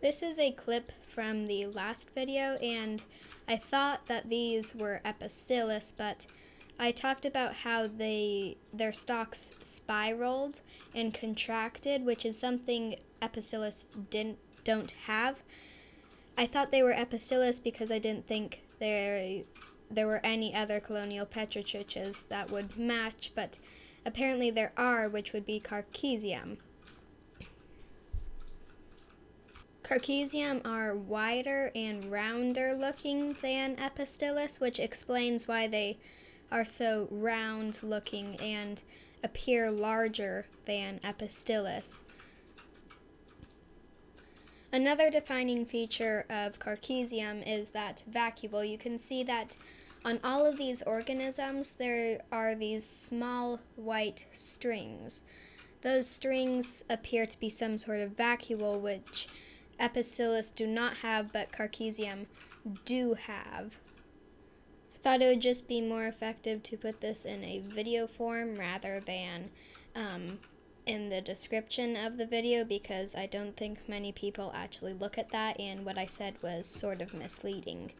This is a clip from the last video, and I thought that these were Epistylis, but I talked about how they their stalks spiraled and contracted, which is something Epistylis didn't don't have. I thought they were Epistylis because I didn't think there there were any other colonial peritrichs that would match, but apparently there are, which would be Carchesium. Carchesium are wider and rounder looking than Epistylis, which explains why they are so round looking and appear larger than Epistylis. Another defining feature of Carchesium is that vacuole. You can see that on all of these organisms there are these small white strings. Those strings appear to be some sort of vacuole which Epistylis do not have, but Carchesium do have. I thought it would just be more effective to put this in a video form rather than um, in the description of the video because I don't think many people actually look at that and what I said was sort of misleading.